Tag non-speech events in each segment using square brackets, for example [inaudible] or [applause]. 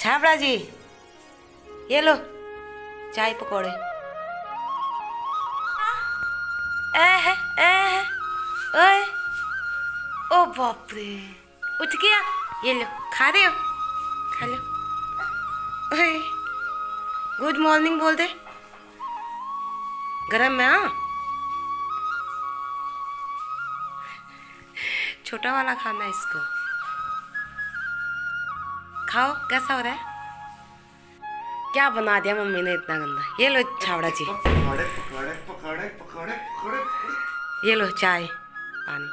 छाबड़ा जी ये लो, चाय पकौड़े। ओए, ओ बाप रे उठ गया, ये लो, खा रहे हो? खा लो। गुड मॉर्निंग बोल दे। गरम है हाँ? छोटा वाला खाना इसको। खाओ कैसा हो रहा है? क्या बना दिया मम्मी ने इतना गंदा? ये लो छावड़ा जी। पकौड़े पकौड़े पकौड़े पकौड़े पकौड़े ये लो चाय पानी।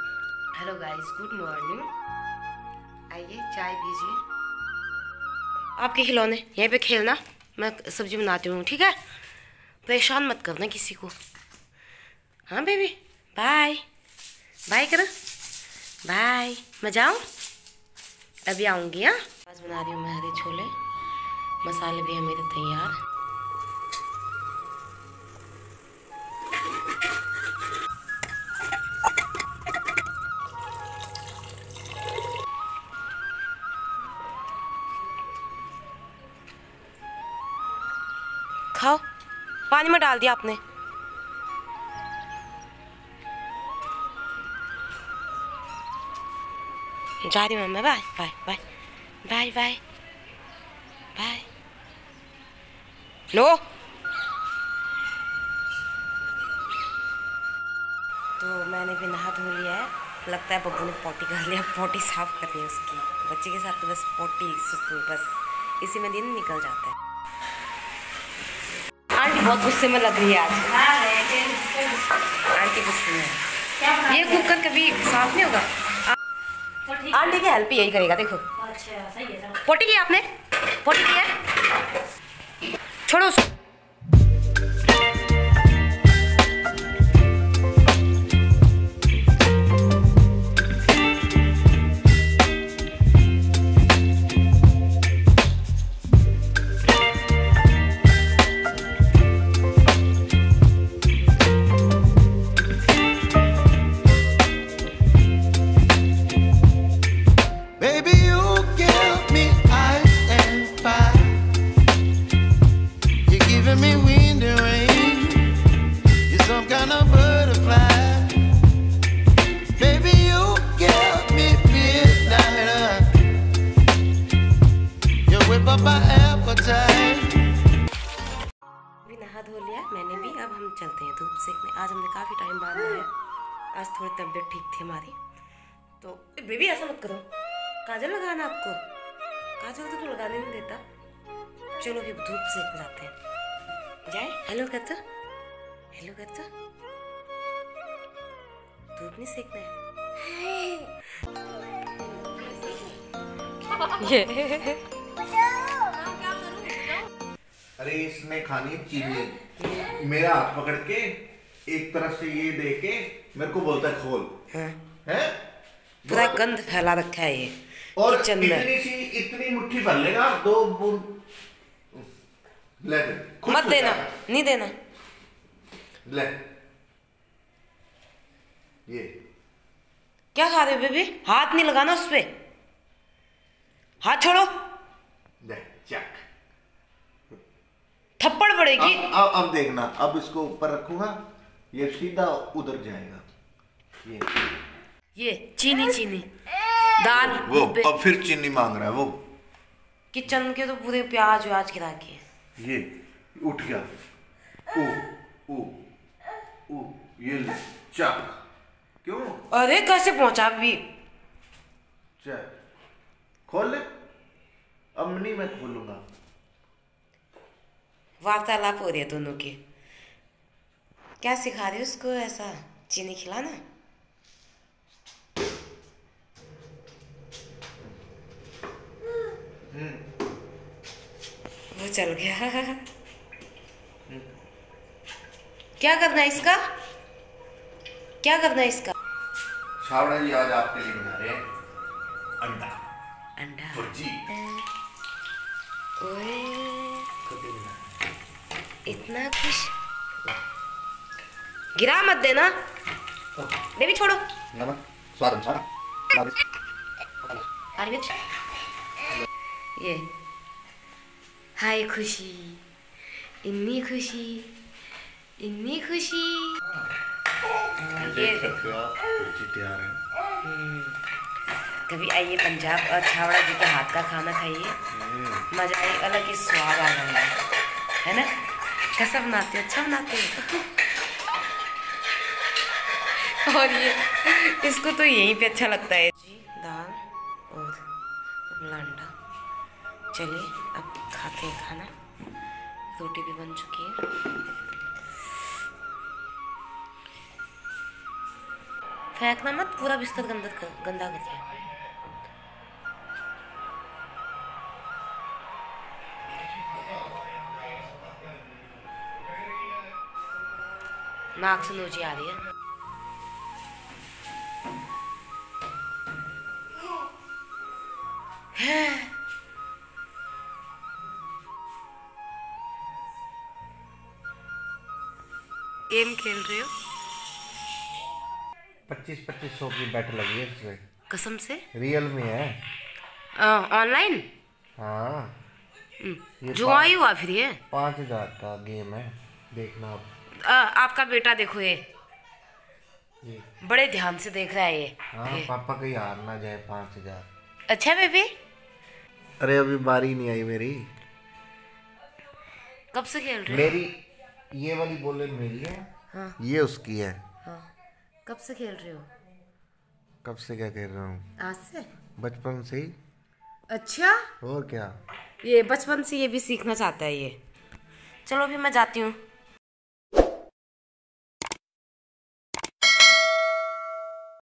हेलो गाइस गुड मॉर्निंग आइए चाय पीजिए। आपके खिलौने यहीं पे खेलना। मैं सब्ज़ी बनाती हूँ ठीक है? परेशान मत करना किसी को। हाँ बेबी बाय बाय करो। बाय मैं जाऊँ अभी आऊँगी हाँ? आज बना रही हूँ मैं हरे छोले। मसाले भी हैं मेरे तैयार। खाओ। पानी में डाल दिया आपने। जा रही हूँ मैं, bye bye bye. Bye bye bye लो तो मैंने भी नहा धो लिया है। लगता है बब्बू ने पोटी कर लिया पोटी साफ़ करनी है उसकी। बच्चे के साथ तो बस पोटी सुसु बस। इसी में दिन निकल जाता है। आंटी बहुत गुस्से में लग रही है आज। आंटी गुस्से में ये कुकर कभी साफ़ नहीं होगा? आंटी की हेल्प यही करेगा देखो। अच्छा सही है पोटी की आपने? पोटी की है? छोड़ो उसको। धो लिया मैंने भी। अब हम चलते हैं धूप सेकने। आज हमने काफ़ी टाइम बाद नहाया। आज थोड़ी तबीयत ठीक थी हमारी। तो बेबी ऐसा मत करो। काजल लगाना आपको? काजल तो लगाने नहीं देता। चलो फिर धूप सेक जाते हैं। जाए। हेलो कर तो हेलो कर तो धूप नहीं सेकना है। [laughs] ये। अरे इसने खानी चीनी। मेरा हाथ पकड़ के एक तरफ़ से ये दे के मेरे को बोलता है खोल। हाँ। है? पूरा गंद फैला रखा है ये और इतनी सी इतनी मुट्ठी भर लेगा दो बूंद। ले मत देना नहीं देना। ले। ये। क्या खा रहे हो बेबी? हाथ नहीं लगाना उस पे। हाथ छोड़ो। ले थप्पड़ पड़ेगी। अब अब देखना अब इसको ऊपर रखूँगा ये सीधा उधर जाएगा। ये। ये चीनी चीनी। दाल वो अब फिर चीनी मांग रहा है वो। किचन के तो पूरे प्याज व्याज गिरा के। ये उठ गया। ओ ओ ओ ये ले चक। क्यों? अरे कैसे पहुँचा भी चल खोल ले। अब नहीं मैं खोलूँगा। वार्तालाप हो रही है दोनों की क्या सिखा रही उसको ऐसा चीनी खिलाना वो चल गया क्या करना है इसका क्या करना है इसका छावड़ा जी आज आपके लिए बना रहे हैं अंडा अंडा भुर्जी ओए। इतना खुश गिरा मत देना। बेबी छोड़ो। ये। हाय खुशी। इतनी खुशी। इतनी खुशी। देख सकते हो आप कुर्सी तैयार है कभी आइए पंजाब और छावड़ा जी के हाथ का खाना खाइए। मज़ा आए अलग ही स्वाद आ जाएगा। है ना? कैसा बनाते हो? अच्छा बनाते हो? और ये इसको तो यहीं पे अच्छा लगता है। जी दाल और अंडा चलिए अब खाते हैं खाना। रोटी भी बन चुकी है। फेंकना मत पूरा बिस्तर गंदा कर, गंदा कर दिया। नाक से नोची आ रही है। गेम खेल रहे हो? पच्चीस पच्चीस सौ की बैट लगी है इसमें। कसम से? रियल में है। ऑनलाइन हाँ। ये जो आई हुआ फिर ये? पाँच हज़ार का गेम है। देखना आप अ, आपका बेटा देखो ये। बड़े ध्यान से देख रहा है ये। हाँ पापा कहीं हार ना जाए पाँच हज़ार। अच्छा बेबी? अरे अभी बारी नहीं आई मेरी। कब से खेल रहे मेरी ये वाली बोले मेरी है हाँ। ये उसकी है। हाँ। कब से खेल रहे हो? कब से क्या खेल रहा हूँ? आज से? बचपन से ही। अच्छा? और क्या? ये बचपन से ये भी सीखना चाहता है ये। चलो अभी मैं जाती हूँ।